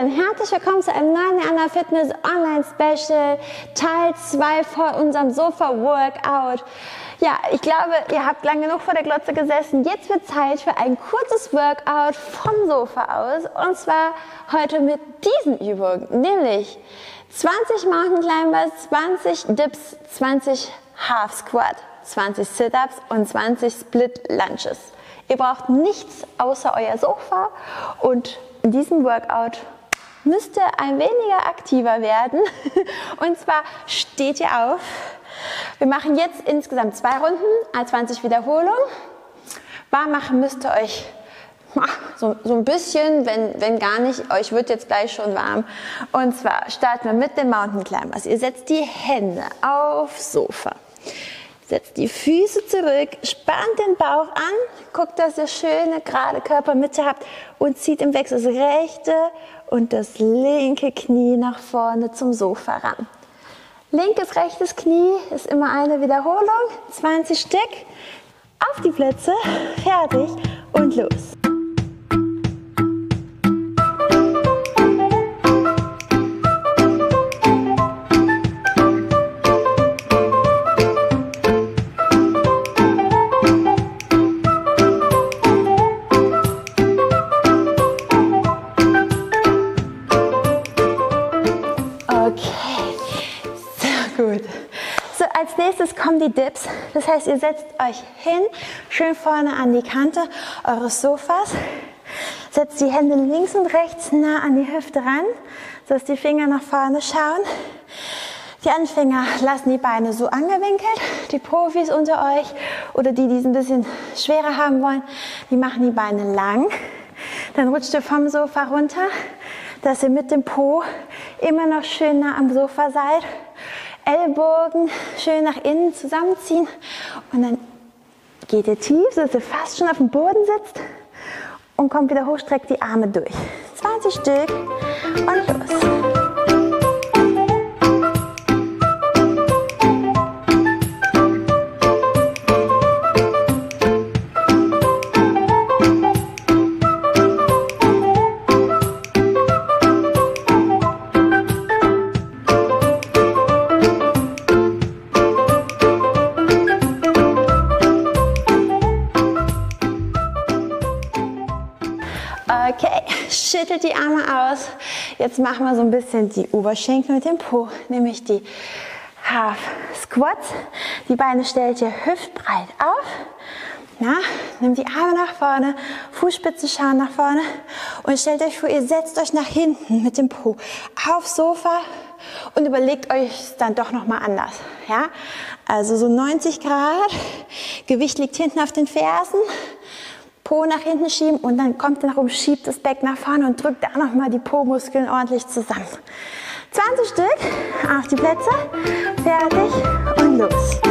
Hallöchen, herzlich willkommen zu einem neuen Anna Fitness Online Special, Teil 2 von unserem Sofa Workout. Ja, ich glaube, ihr habt lang genug vor der Glotze gesessen. Jetzt wird Zeit für ein kurzes Workout vom Sofa aus und zwar heute mit diesen Übungen, nämlich 20 Mountain Climbers, 20 Dips, 20 Half Squat, 20 Sit-Ups und 20 Split Lunges. Ihr braucht nichts außer euer Sofa und in diesem Workout müsst ihr ein weniger aktiver werden. Und zwar steht ihr auf. Wir machen jetzt insgesamt zwei Runden, 20 Wiederholungen. Warm machen müsst ihr euch so, so ein bisschen, wenn, wenn gar nicht, euch wird jetzt gleich schon warm. Und zwar starten wir mit den Mountain Climbers. Ihr setzt die Hände aufs Sofa. Setzt die Füße zurück, spannt den Bauch an, guckt, dass ihr schöne gerade Körpermitte habt und zieht im Wechsel das rechte und das linke Knie nach vorne zum Sofa ran. Linkes, rechtes Knie ist immer eine Wiederholung, 20 Stück. Auf die Plätze, fertig und los. Die Dips. Das heißt, ihr setzt euch hin, schön vorne an die Kante eures Sofas. Setzt die Hände links und rechts nah an die Hüfte ran, sodass die Finger nach vorne schauen. Die Anfänger lassen die Beine so angewinkelt. Die Profis unter euch oder die, die es ein bisschen schwerer haben wollen, die machen die Beine lang. Dann rutscht ihr vom Sofa runter, dass ihr mit dem Po immer noch schön nah am Sofa seid. Ellbogen schön nach innen zusammenziehen und dann geht ihr tief, sodass ihr fast schon auf dem Boden sitzt und kommt wieder hoch, streckt die Arme durch. 20 Stück und los. Aus. Jetzt machen wir so ein bisschen die Oberschenkel mit dem Po, nämlich die Half Squats. Die Beine stellt ihr hüftbreit auf. Na, nehmt die Arme nach vorne, Fußspitze schauen nach vorne und stellt euch vor, ihr setzt euch nach hinten mit dem Po aufs Sofa und überlegt euch dann doch noch mal anders. Ja, also so 90 Grad, Gewicht liegt hinten auf den Fersen, Po nach hinten schieben und dann kommt ihr nach oben, schiebt das Becken nach vorne und drückt da nochmal die Po-Muskeln ordentlich zusammen. 20 Stück auf die Plätze, fertig und los.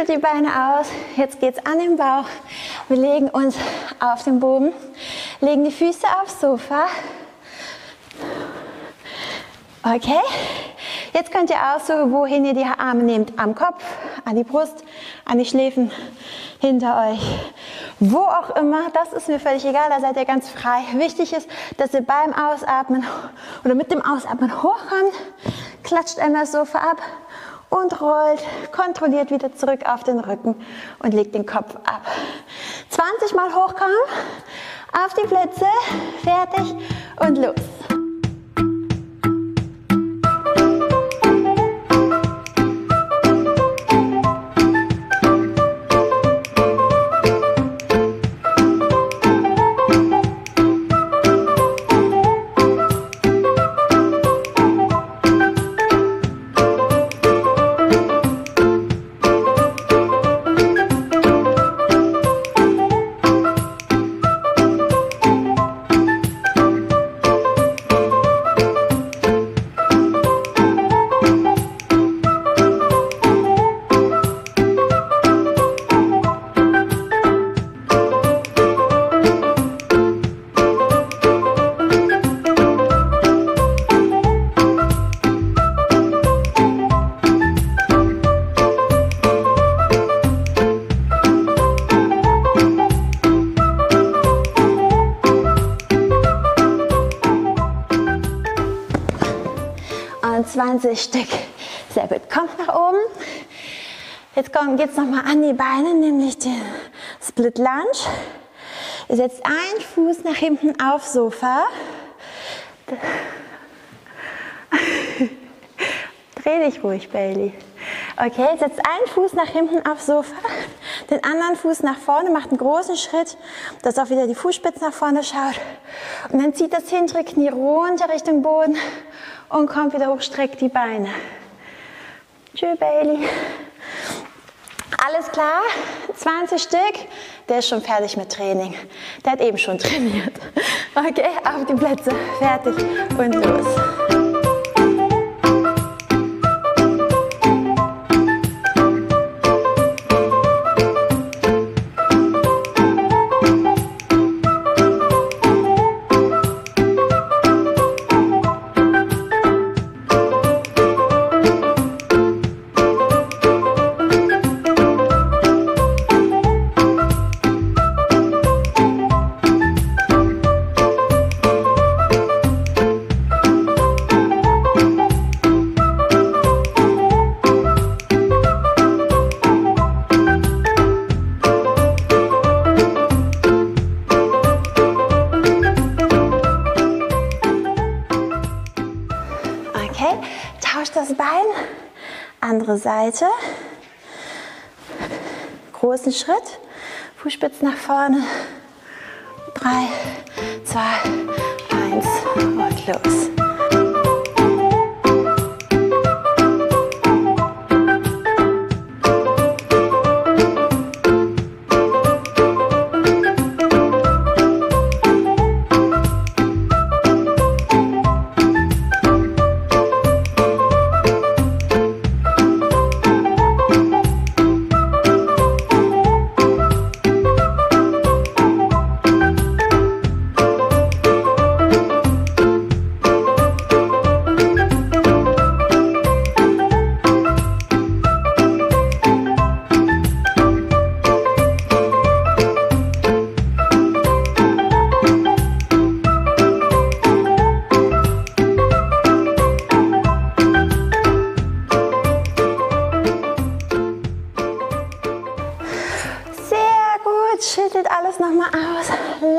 Schüttelt die Beine aus. Jetzt geht's an den Bauch. Wir legen uns auf den Boden, legen die Füße aufs Sofa. Okay, jetzt könnt ihr aussuchen, wohin ihr die Arme nehmt. Am Kopf, an die Brust, an die Schläfen, hinter euch. Wo auch immer, das ist mir völlig egal, da seid ihr ganz frei. Wichtig ist, dass ihr beim Ausatmen oder mit dem Ausatmen hochkommt, klatscht einmal das Sofa ab und rollt kontrolliert wieder zurück auf den Rücken und legt den Kopf ab. 20 Mal hochkommen, auf die Plätze, fertig und los. 20 Stück. Sehr gut. Kommt nach oben. Jetzt geht es nochmal an die Beine, nämlich den Split Lunge. Ihr setzt einen Fuß nach hinten aufs Sofa. Dreh dich ruhig, Bailey. Okay, setzt einen Fuß nach hinten aufs Sofa, den anderen Fuß nach vorne, macht einen großen Schritt, dass auch wieder die Fußspitze nach vorne schaut. Und dann zieht das hintere Knie runter Richtung Boden und kommt wieder hoch, streckt die Beine. Tschüss, Bailey. Alles klar? 20 Stück? Der ist schon fertig mit Training. Der hat eben schon trainiert. Okay, auf die Plätze. Fertig und los. Andere Seite. Großen Schritt, Fußspitze nach vorne. Drei, zwei, eins und los.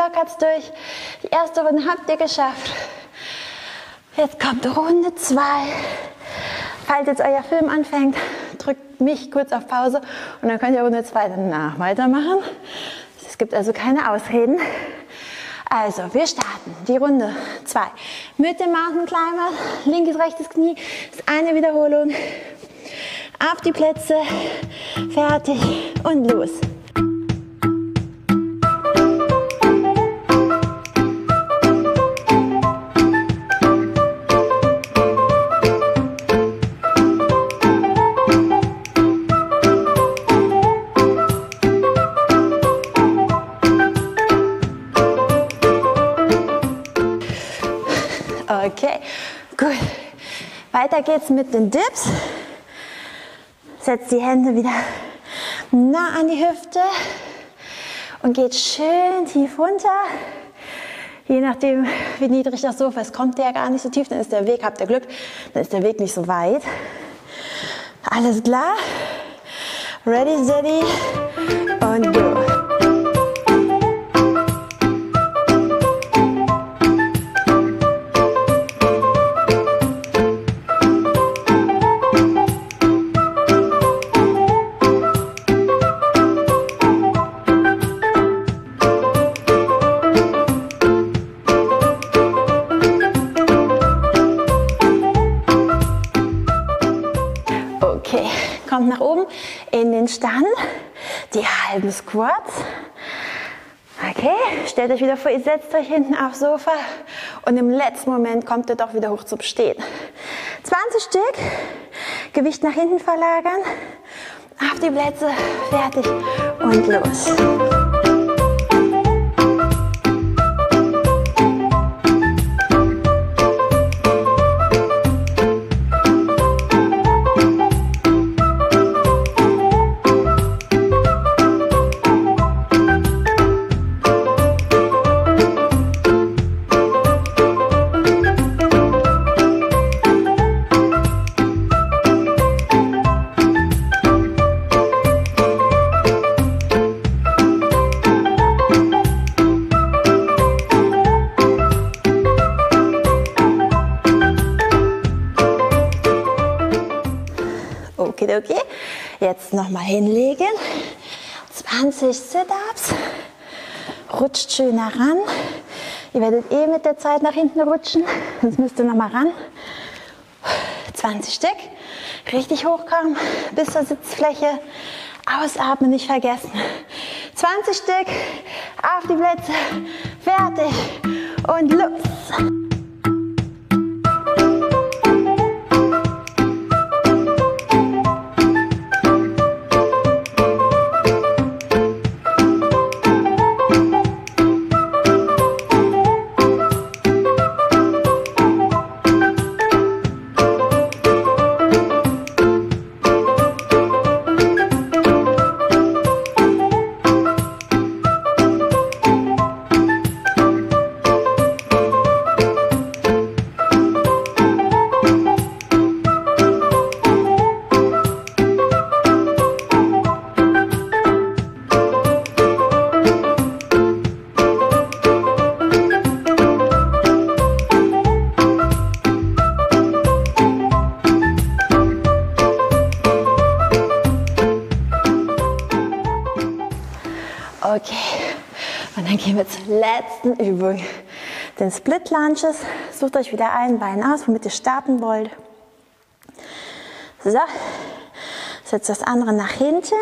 Durch. Die erste Runde habt ihr geschafft. Jetzt kommt Runde 2. Falls jetzt euer Film anfängt, drückt mich kurz auf Pause und dann könnt ihr Runde 2 danach weitermachen. Es gibt also keine Ausreden. Also, wir starten die Runde 2 mit dem Mountain Climber. Linkes, rechtes Knie, ist eine Wiederholung. Auf die Plätze, fertig und los. Okay, gut. Weiter geht's mit den Dips. Setzt die Hände wieder nah an die Hüfte und geht schön tief runter. Je nachdem, wie niedrig das Sofa ist, kommt der gar nicht so tief, dann ist der Weg, habt ihr Glück, dann ist der Weg nicht so weit. Alles klar? Ready, steady und go. Die halben Squats. Okay, stellt euch wieder vor, ihr setzt euch hinten aufs Sofa und im letzten Moment kommt ihr doch wieder hoch zum Stehen. 20 Stück, Gewicht nach hinten verlagern, auf die Plätze, fertig und los. Jetzt nochmal hinlegen. 20 Sit-Ups. Rutscht schön ran. Ihr werdet eh mit der Zeit nach hinten rutschen. Jetzt müsst ihr nochmal ran. 20 Stück. Richtig hochkommen bis zur Sitzfläche. Ausatmen nicht vergessen. 20 Stück auf die Plätze. Fertig. Und los. Wir zur letzten Übung. Den Split Lunges. Sucht euch wieder ein Bein aus, womit ihr starten wollt. So, setzt das andere nach hinten.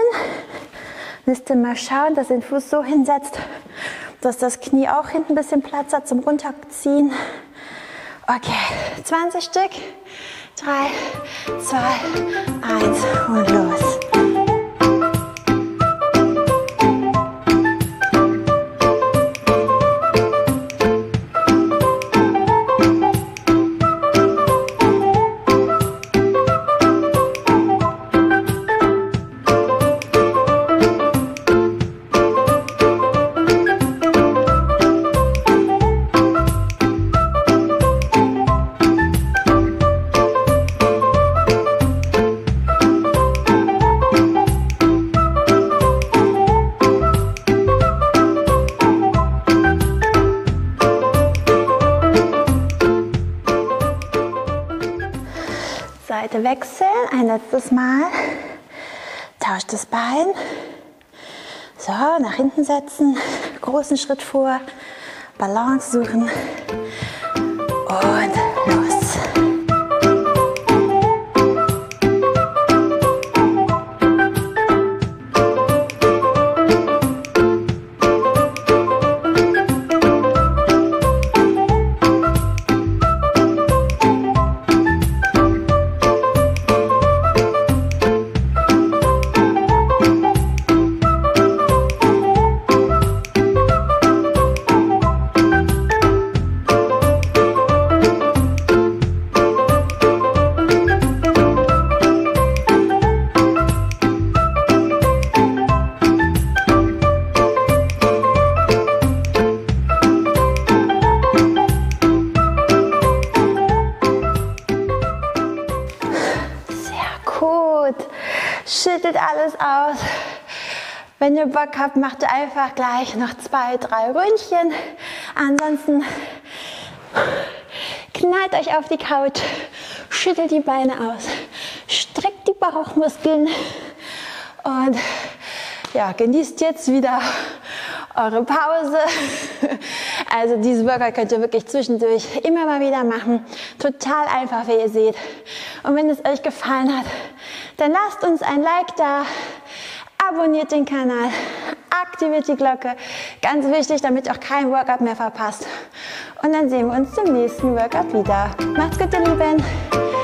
Müsst ihr mal schauen, dass ihr den Fuß so hinsetzt, dass das Knie auch hinten ein bisschen Platz hat zum Runterziehen. Okay, 20 Stück. 3, 2, 1 und los. Seite wechseln, ein letztes Mal. Tauscht das Bein. So, nach hinten setzen, großen Schritt vor, Balance suchen und schüttelt alles aus. Wenn ihr Bock habt, macht ihr einfach gleich noch zwei, drei Ründchen. Ansonsten knallt euch auf die Couch, schüttelt die Beine aus, streckt die Bauchmuskeln und ja, genießt jetzt wieder eure Pause. Also dieses Workout könnt ihr wirklich zwischendurch immer mal wieder machen. Total einfach, wie ihr seht. Und wenn es euch gefallen hat, dann lasst uns ein Like da, abonniert den Kanal, aktiviert die Glocke. Ganz wichtig, damit ihr auch kein Workout mehr verpasst. Und dann sehen wir uns zum nächsten Workout wieder. Macht's gut, ihr Lieben.